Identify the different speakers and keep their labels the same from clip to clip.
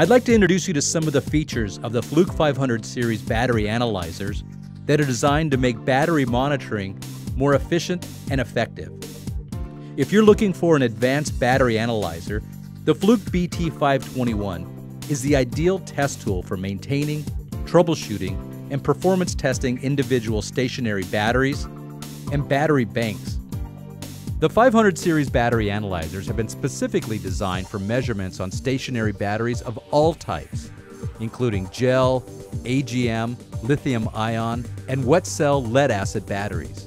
Speaker 1: I'd like to introduce you to some of the features of the Fluke 500 series battery analyzers that are designed to make battery monitoring more efficient and effective. If you're looking for an advanced battery analyzer, the Fluke BT521 is the ideal test tool for maintaining, troubleshooting, and performance testing individual stationary batteries and battery banks the 500 series battery analyzers have been specifically designed for measurements on stationary batteries of all types, including gel, AGM, lithium ion, and wet cell lead acid batteries.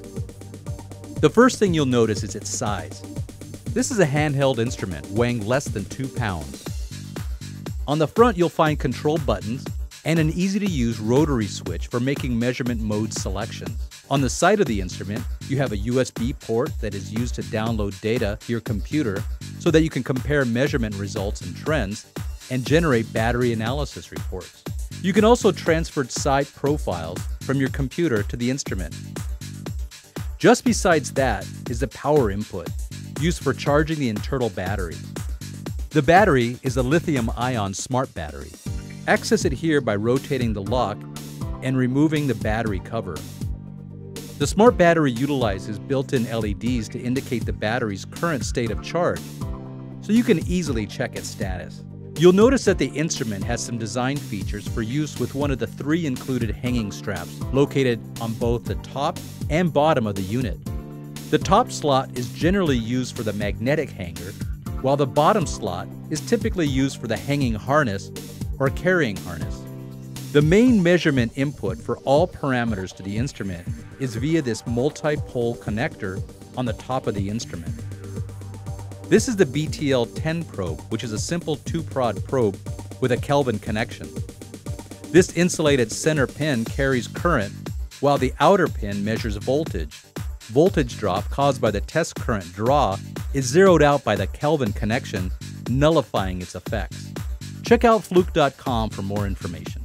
Speaker 1: The first thing you'll notice is its size. This is a handheld instrument weighing less than 2 pounds. On the front, you'll find control buttons and an easy to use rotary switch for making measurement mode selections. On the side of the instrument, you have a USB port that is used to download data to your computer so that you can compare measurement results and trends and generate battery analysis reports. You can also transfer site profiles from your computer to the instrument. Just besides that is the power input, used for charging the internal battery. The battery is a lithium ion smart battery. Access it here by rotating the lock and removing the battery cover. The smart battery utilizes built-in LEDs to indicate the battery's current state of charge, so you can easily check its status. You'll notice that the instrument has some design features for use with one of the three included hanging straps located on both the top and bottom of the unit. The top slot is generally used for the magnetic hanger, while the bottom slot is typically used for the hanging harness or carrying harness. The main measurement input for all parameters to the instrument is via this multi-pole connector on the top of the instrument. This is the BTL-10 probe, which is a simple two-prod probe with a Kelvin connection. This insulated center pin carries current, while the outer pin measures voltage. Voltage drop caused by the test current draw is zeroed out by the Kelvin connection, nullifying its effects. Check out fluke.com for more information.